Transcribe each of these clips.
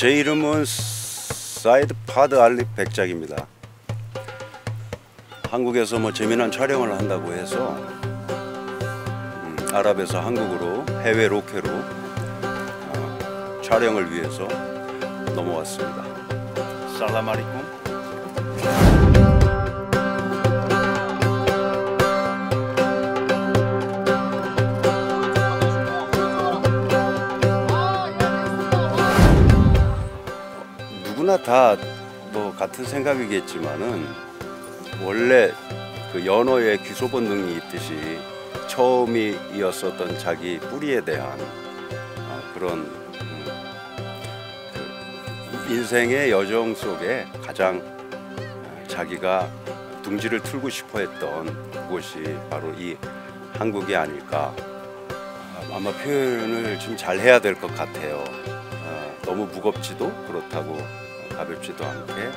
제 이름은 사이드 파드 알리 백작입니다. 한국에서 뭐 재미난 촬영을 한다고 해서 음, 아랍에서 한국으로 해외 로케로 어, 촬영을 위해서 넘어왔습니다. سلام عليكم. 누구나 다 뭐 같은 생각이겠지만은 원래 그 연어의 귀소 본능이 있듯이 처음이었었던 자기 뿌리에 대한 어, 그런 음, 그 인생의 여정 속에 가장 어, 자기가 둥지를 틀고 싶어 했던 곳이 바로 이 한국이 아닐까 아, 아마 표현을 좀 잘 해야 될 것 같아요. 어, 너무 무겁지도 그렇다고 가볍지도 않게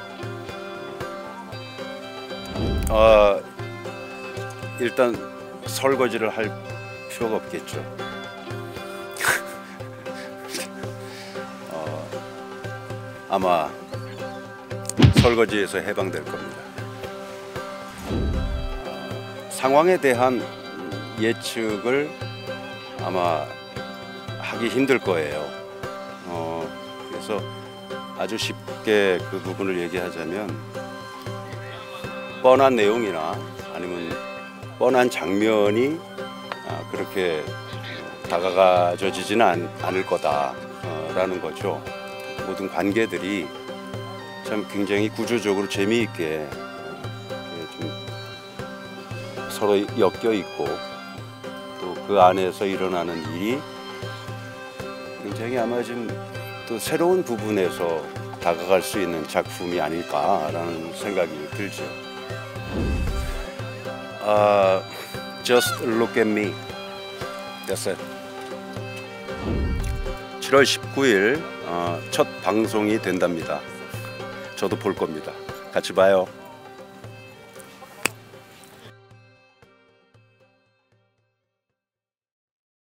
어, 일단 설거지를 할 필요가 없겠죠. 어, 아마 설거지에서 해방될 겁니다. 어, 상황에 대한 예측을 아마 하기 힘들 거예요. 어, 그래서 아주 쉽게 그 부분을 얘기하자면 뻔한 내용이나 아니면 뻔한 장면이 아, 그렇게 다가가져지지는 않, 않을 거다라는 거죠. 모든 관계들이 참 굉장히 구조적으로 재미있게 어, 좀 서로 엮여 있고 또 그 안에서 일어나는 일이 굉장히 아마 좀 또 새로운 부분에서 다가갈 수 있는 작품이 아닐까라는 생각이 들죠. 아, just look at me. That's it. 7월 19일 어, 첫 방송이 된답니다. 저도 볼 겁니다. 같이 봐요.